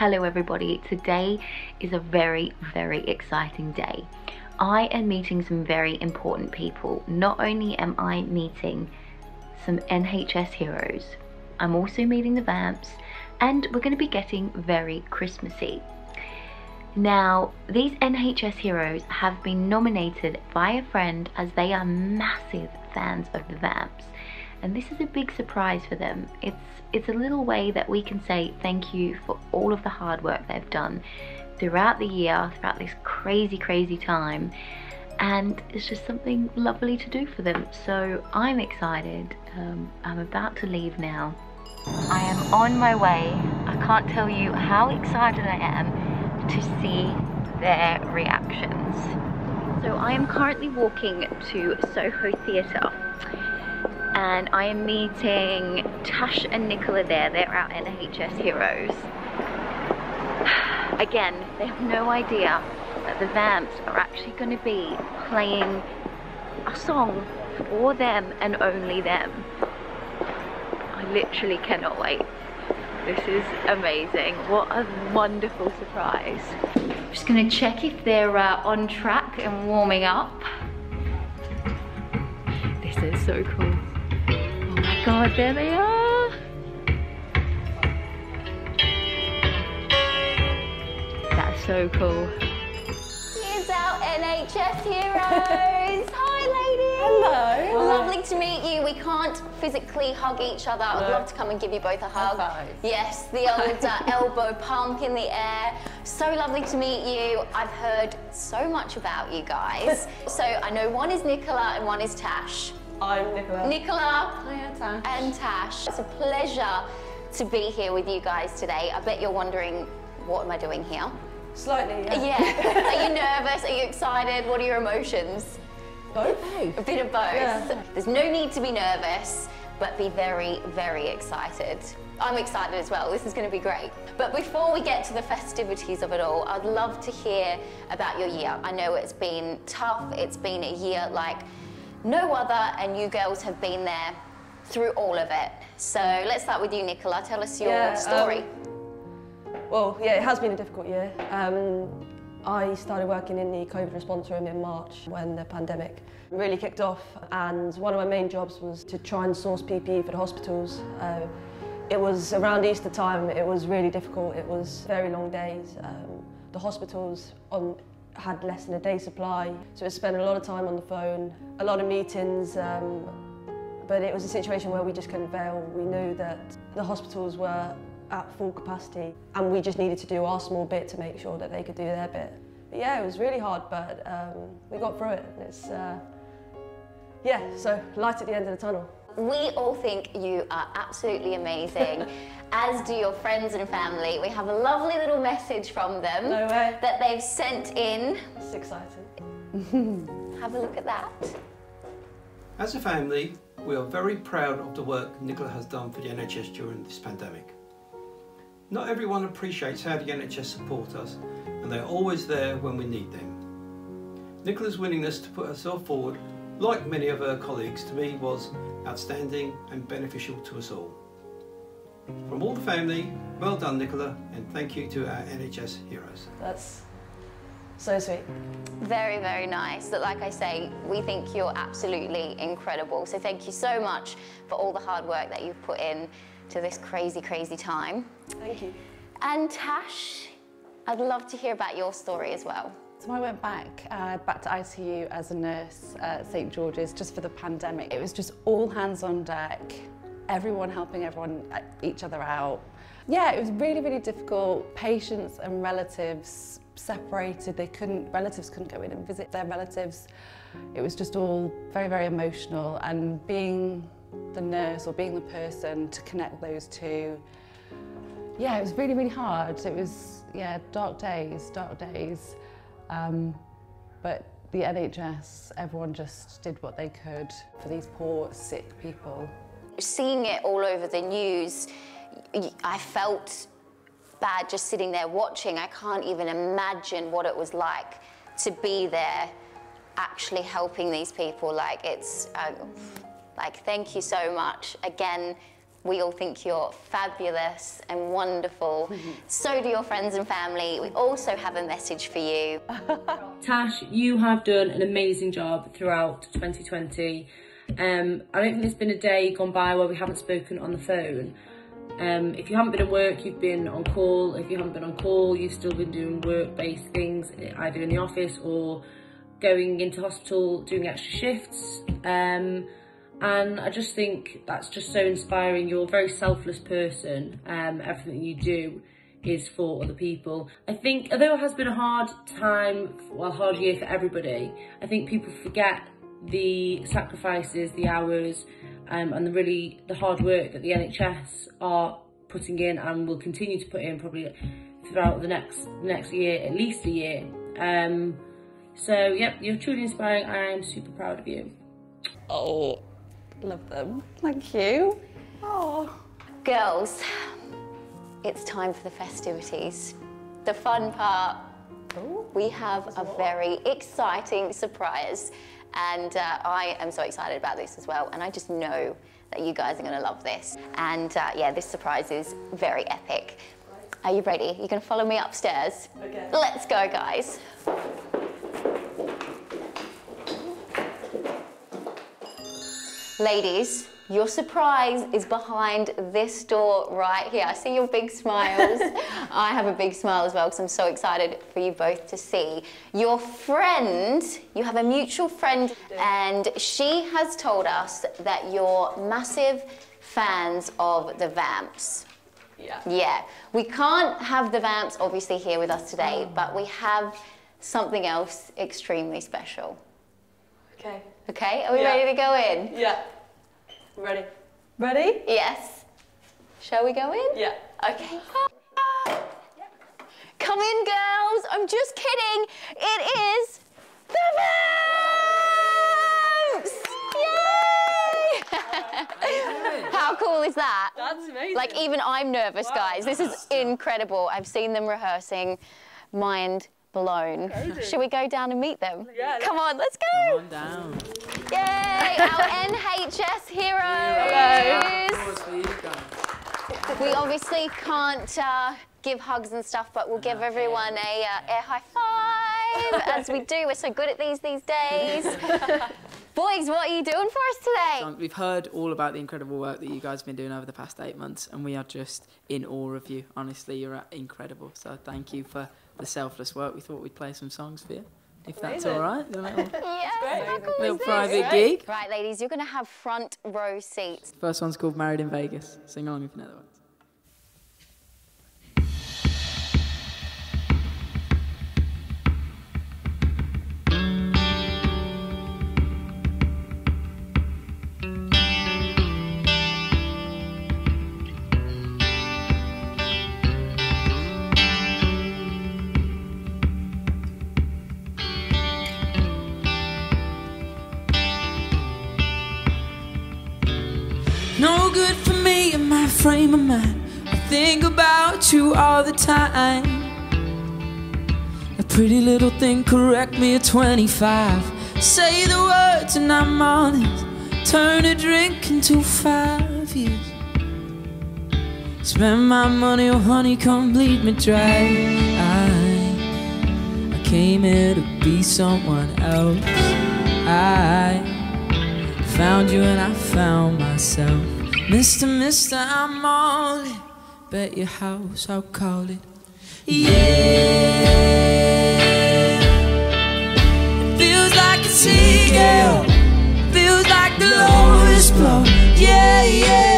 Hello everybody, today is a very, very exciting day. I am meeting some very important people. Not only am I meeting some NHS heroes, I'm also meeting the Vamps and we're going to be getting very Christmassy. Now, these NHS heroes have been nominated by a friend as they are massive fans of the Vamps and this is a big surprise for them. It's it's a little way that we can say thank you for all of the hard work they've done throughout the year, throughout this crazy, crazy time. And it's just something lovely to do for them. So I'm excited. Um, I'm about to leave now. I am on my way. I can't tell you how excited I am to see their reactions. So I am currently walking to Soho Theatre and I am meeting Tash and Nicola there. They're our NHS heroes. Again, they have no idea that the Vamps are actually going to be playing a song for them and only them. I literally cannot wait. This is amazing. What a wonderful surprise. Just going to check if they're uh, on track and warming up. This is so cool god, there they are. That's so cool. Here's our NHS heroes. Hi, ladies. Hello. Lovely to meet you. We can't physically hug each other. I'd No. love to come and give you both a hug. Yes, the old uh, elbow pump in the air. So lovely to meet you. I've heard so much about you guys. so I know one is Nicola and one is Tash. I'm Nicola. Nicola Hiya, Tash. and Tash. It's a pleasure to be here with you guys today. I bet you're wondering, what am I doing here? Slightly, yeah. Yeah. Are you nervous? Are you excited? What are your emotions? Both? A bit of both. Yeah. There's no need to be nervous, but be very, very excited. I'm excited as well. This is going to be great. But before we get to the festivities of it all, I'd love to hear about your year. I know it's been tough. It's been a year like no other, and you girls have been there through all of it. So let's start with you, Nicola. Tell us your Yeah, um, story. Well, yeah, it has been a difficult year. Um, I started working in the COVID response room in March when the pandemic really kicked off, and one of my main jobs was to try and source PPE for the hospitals. Uh, it was around Easter time, it was really difficult, it was very long days. Um, the hospitals on had less than a day supply, so we spent a lot of time on the phone, a lot of meetings, um, but it was a situation where we just couldn't fail. We knew that the hospitals were at full capacity and we just needed to do our small bit to make sure that they could do their bit. But yeah, it was really hard, but um, we got through it. It's, uh, yeah, so light at the end of the tunnel. We all think you are absolutely amazing, as do your friends and family. We have a lovely little message from them No way. that they've sent in. It's exciting. Have a look at that. As a family, we are very proud of the work Nicola has done for the NHS during this pandemic. Not everyone appreciates how the NHS support us and they're always there when we need them. Nicola's willingness to put herself forward, like many of her colleagues, to me was outstanding and beneficial to us all. From all the family, well done Nicola and thank you to our NHS heroes. That's so sweet. Very, very nice. But like I say, we think you're absolutely incredible. So thank you so much for all the hard work that you've put in to this crazy, crazy time. Thank you. And Tash, I'd love to hear about your story as well. So I went back, uh, back to ITU as a nurse at St George's just for the pandemic. It was just all hands on deck, everyone helping everyone, uh, each other out. Yeah, it was really, really difficult. Patients and relatives separated. They couldn't, relatives couldn't go in and visit their relatives. It was just all very, very emotional. And being the nurse or being the person to connect those two, yeah, it was really, really hard. It was, yeah, dark days, dark days. Um, but the NHS, everyone just did what they could for these poor, sick people. Seeing it all over the news, I felt bad just sitting there watching. I can't even imagine what it was like to be there actually helping these people. Like, it's, uh, like, thank you so much. Again, We all think you're fabulous and wonderful. so do your friends and family. We also have a message for you. Tash, you have done an amazing job throughout 2020. Um, I don't think there's been a day gone by where we haven't spoken on the phone. Um, if you haven't been at work, you've been on call. If you haven't been on call, you've still been doing work-based things, either in the office or going into hospital, doing extra shifts. Um, and I just think that's just so inspiring. You're a very selfless person. Um, everything you do is for other people. I think, although it has been a hard time, well, hard year for everybody, I think people forget the sacrifices, the hours, um, and the really the hard work that the NHS are putting in and will continue to put in probably throughout the next next year, at least a year. Um, so, yep, you're truly inspiring. I am super proud of you. Oh, love them. Thank you. Oh. Girls, it's time for the festivities. The fun part. We have a very exciting surprise, and uh, I am so excited about this as well. And I just know that you guys are going to love this. And uh, yeah, this surprise is very epic. Are you ready? You can follow me upstairs. Okay. Let's go, guys. Ladies, your surprise is behind this door right here. I see your big smiles. I have a big smile as well because I'm so excited for you both to see. Your friend, you have a mutual friend, and she has told us that you're massive fans of the Vamps. Yeah. Yeah, we can't have the Vamps obviously here with us today, mm. but we have something else extremely special. Okay. Okay, are we Yeah. ready to go in? Yeah. Ready? Ready? Yes. Shall we go in? Yeah. Okay. Come in, girls. I'm just kidding. It is the Vamps! Yay! How cool is that? That's amazing. Like, even I'm nervous, guys. This is incredible. I've seen them rehearsing. Mind blown. Should we go down and meet them? Yeah, Come on, let's go. Come on down. Yay! Our NHS heroes. We obviously can't uh, give hugs and stuff, but we'll give everyone a uh, air high five, as we do. We're so good at these these days. Boys, what are you doing for us today? Um, We've heard all about the incredible work that you guys have been doing over the past eight months, and we are just in awe of you. Honestly, you're uh, incredible. So thank you for the selfless work. We thought we'd play some songs for you, if that's all right. A little, Yeah, how cool little is this? private gig. Right, ladies, you're going to have front row seats. First one's called Married in Vegas. Sing along if you know the words. My mind. I think about you all the time. A pretty little thing, correct me at 25. Say the words and I'm honest. Turn a drink into five years. Spend my money, oh honey, come bleed me dry. I, I came here to be someone else. I found you and I found myself. Mister, mister, I'm all in. Bet your house, I'll call it. Yeah. It feels like a seagull. Feels like the lowest blow. Yeah, yeah, yeah.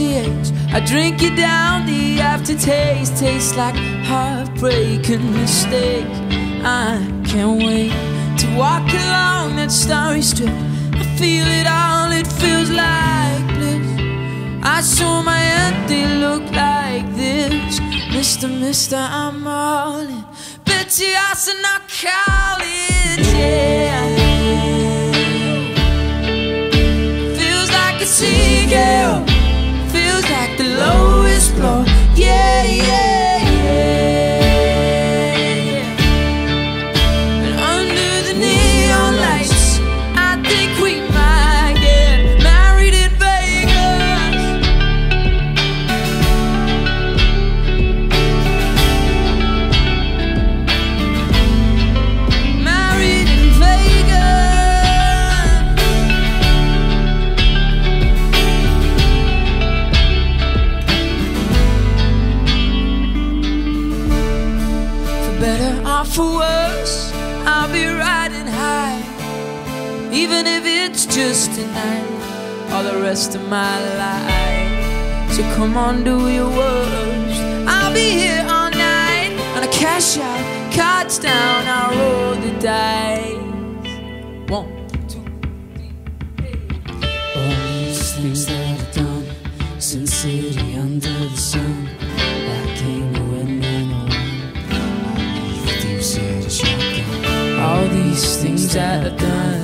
I drink it down, the aftertaste tastes like heartbreak and mistake. I can't wait to walk along that starry strip. I feel it all, it feels like bliss. I saw my they look like this. Mister, mister, I'm all in. Betty, I said, not college, yeah. Feels like a. Lowest blow. Yeah, yeah. Just tonight or the rest of my life. So come on, do your worst. I'll be here all night. And I cash out, cards down, I'll roll the dice. One, two, three, All these things that I've done Sin City under the sun. I came to I. All these things that I shotgun. All these things that I've done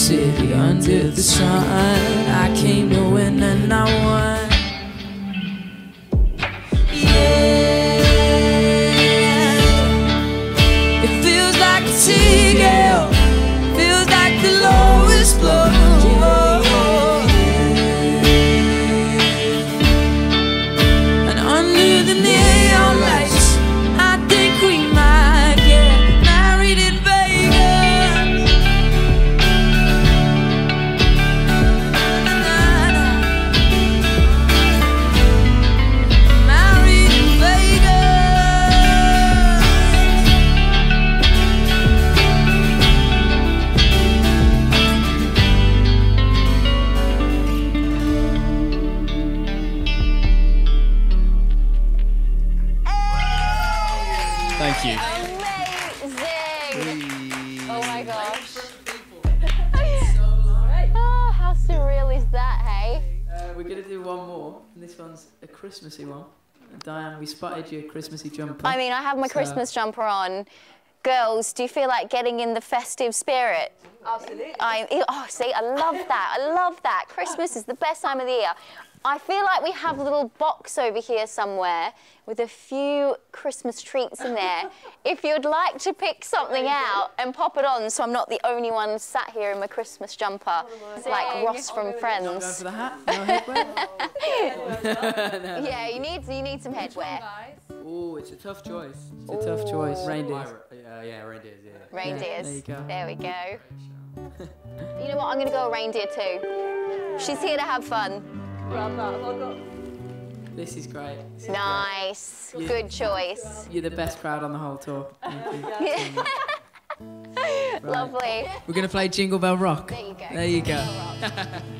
city under the sun. I came to win and I won. Yeah. One's a Christmassy one. Dianne, we spotted your Christmassy jumper. I mean, I have my So- Christmas jumper on. Girls, do you feel like getting in the festive spirit? Absolutely. I, oh, see, I love that. I love that. Christmas is the best time of the year. I feel like we have a little box over here somewhere with a few Christmas treats in there. if you'd like to pick something out and pop it on so I'm not the only one sat here in my Christmas jumper, like Ross from Going Friends. for the hat? No headwear? Yeah, you need, you need some headwear. Oh, it's a tough choice. It's a tough choice. Reindeers. Yeah, yeah, reindeers, yeah. Reindeers. there you go. There we go. You know what? I'm going to go a reindeer too. She's here to have fun. Grab that. Have I got This is great. This is Nice. Yeah. Good choice. great. You're the best crowd on the whole tour. You. Lovely. We're gonna play Jingle Bell Rock. There you go. There you go.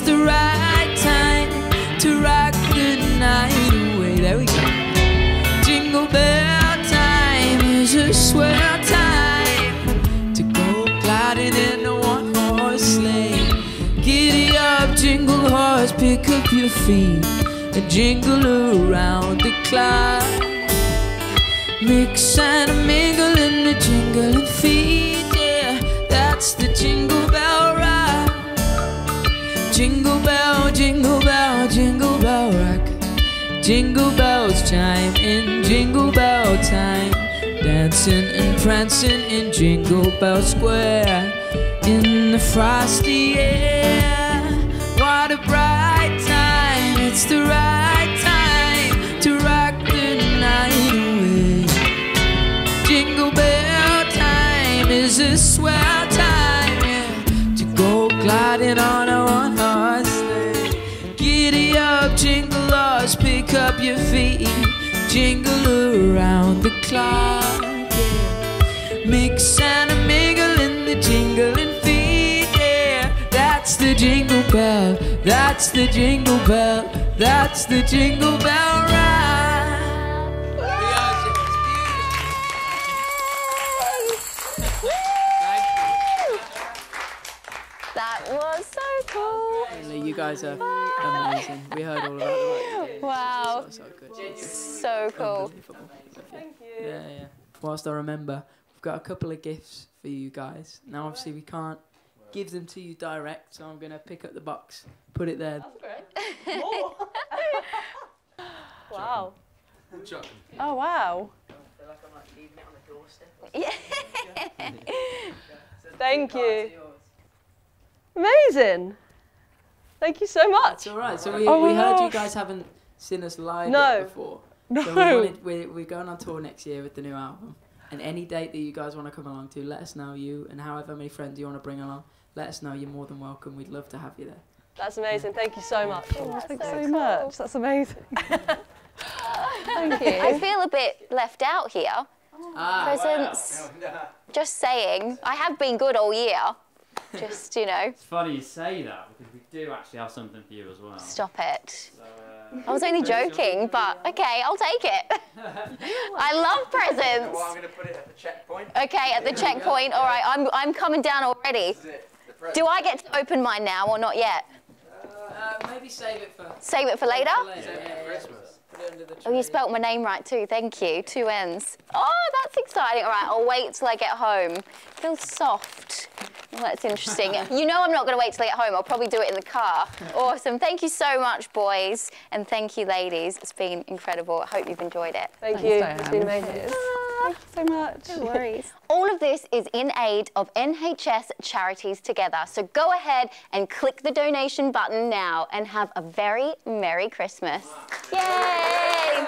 It's the right time to rock the night away. There we go. Jingle bell time is a swell time to go gliding in a one horse sleigh. Giddy up, jingle horse, pick up your feet and jingle around the clock. Mix and mingle in the jingling feet, yeah, that's the jingle. Jingle bell, jingle bell, jingle bell rock. Jingle bells chime in jingle bell time. Dancing and prancing in Jingle Bell Square. In the frosty air. What a bright time. It's the right pick up your feet, jingle around the clock, yeah. Mix and a mingle in the jingling feet, yeah. That's the jingle bell, that's the jingle bell, that's the jingle bell ride. That was so cool. You guys are amazing. We heard all about the work you did. Wow. So, so good. So cool. Unbelievable. Thank you. Yeah, yeah. Whilst I remember, we've got a couple of gifts for you guys. Now, obviously, we can't give them to you direct, so I'm going to pick up the box, put it there. Wow. Oh wow. Yeah. Thank you. Amazing. Thank you so much. It's all right. So we, Oh we heard you guys haven't seen us live No. before. No. So we wanted, we're, we're going on tour next year with the new album. And any date that you guys want to come along to, let us know. You and however many friends you want to bring along, let us know. You're more than welcome. We'd love to have you there. That's amazing. Thank you so much. That's Thanks so so cool. much. That's amazing. Thank you. I feel a bit left out here. Ah, Presents. Just saying. I have been good all year. Just, you know, It's funny you say that because we do actually have something for you as well. stop it. So, uh, I was only joking, but okay, I'll take it. I love presents. Well, I'm going to put it at the checkpoint. Okay, at the checkpoint. All right, I'm, I'm coming down already. This is it. The present. Do I get to open mine now or not yet? Uh, maybe save it for, Save it for later? for later. Yeah, yeah, it under the Oh, you tree. spelt my name right too. Thank you. Two N's. Oh, that's exciting. All right, I'll wait till I get home. feels soft. Well, that's interesting. you know I'm not going to wait till I get home. I'll probably do it in the car. Awesome. Thank you so much, boys. And thank you, ladies. It's been incredible. I hope you've enjoyed it. Thank Thanks, you. Dianne. It's been amazing. Ah, so much. No worries. All of this is in aid of NHS Charities Together. So go ahead and click the donation button now and have a very Merry Christmas. Yay!